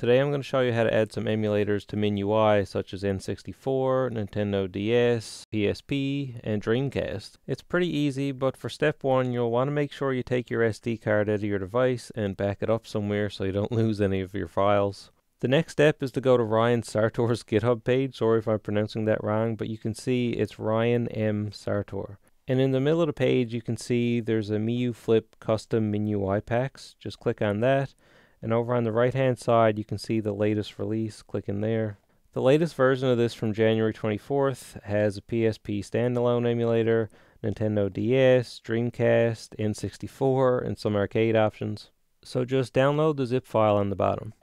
Today I'm going to show you how to add some emulators to MinUI such as N64, Nintendo DS, PSP, and Dreamcast. It's pretty easy, but for step one you'll want to make sure you take your SD card out of your device and back it up somewhere so you don't lose any of your files. The next step is to go to Ryan Sartor's GitHub page. Sorry if I'm pronouncing that wrong, but you can see it's Ryan M. Sartor. And in the middle of the page you can see there's a Miyoo Flip custom MinUI Paks. Just click on that and over on the right hand side, you can see the latest release. Click in there. The latest version of this from January 24th has a PSP standalone emulator, Nintendo DS, Dreamcast, N64, and some arcade options. So just download the zip file on the bottom.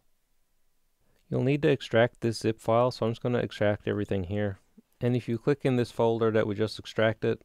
You'll need to extract this zip file, so I'm just going to extract everything here. And if you click in this folder that we just extracted,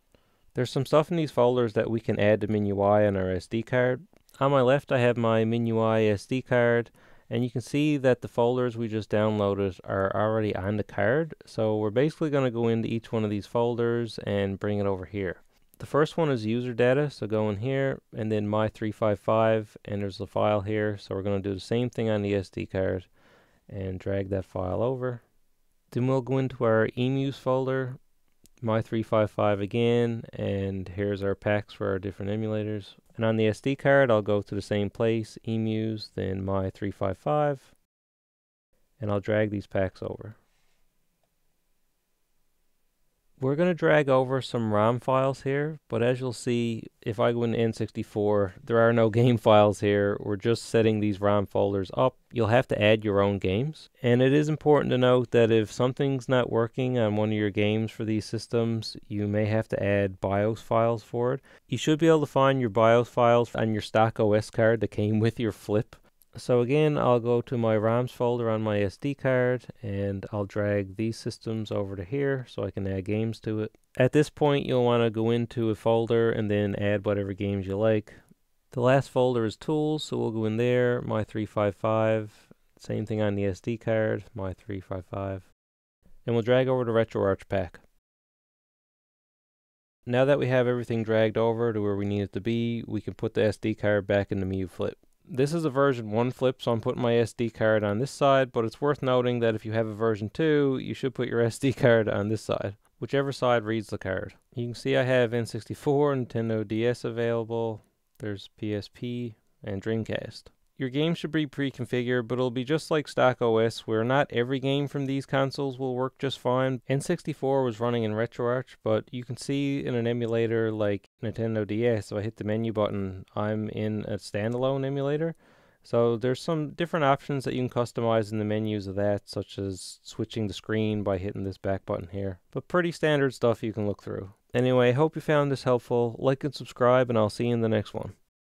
there's some stuff in these folders that we can add to MinUI on our SD card. On my left I have my MinUI SD card and you can see that the folders we just downloaded are already on the card so we're basically going to go into each one of these folders and bring it over here. The first one is user data so go in here and then my355 and there's the file here so we're going to do the same thing on the SD card and drag that file over. Then we'll go into our emus folder my355 again and here's our packs for our different emulators and on the SD card, I'll go to the same place, emus, then my 355, and I'll drag these packs over. We're going to drag over some ROM files here, but as you'll see, if I go into N64, there are no game files here. We're just setting these ROM folders up. You'll have to add your own games. And it is important to note that if something's not working on one of your games for these systems, you may have to add BIOS files for it. You should be able to find your BIOS files on your stock OS card that came with your flip. So again, I'll go to my ROMs folder on my SD card and I'll drag these systems over to here so I can add games to it. At this point, you'll want to go into a folder and then add whatever games you like. The last folder is tools, so we'll go in there, my 355, same thing on the SD card, my 355. And we'll drag over to RetroArch pack. Now that we have everything dragged over to where we need it to be, we can put the SD card back in the Miyoo Flip this is a version 1 flip, so I'm putting my SD card on this side, but it's worth noting that if you have a version 2, you should put your SD card on this side, whichever side reads the card. You can see I have N64, Nintendo DS available, there's PSP, and Dreamcast. Your game should be pre-configured, but it'll be just like stock OS, where not every game from these consoles will work just fine. N64 was running in RetroArch, but you can see in an emulator like Nintendo DS, if I hit the menu button, I'm in a standalone emulator. So there's some different options that you can customize in the menus of that, such as switching the screen by hitting this back button here. But pretty standard stuff you can look through. Anyway, hope you found this helpful. Like and subscribe, and I'll see you in the next one.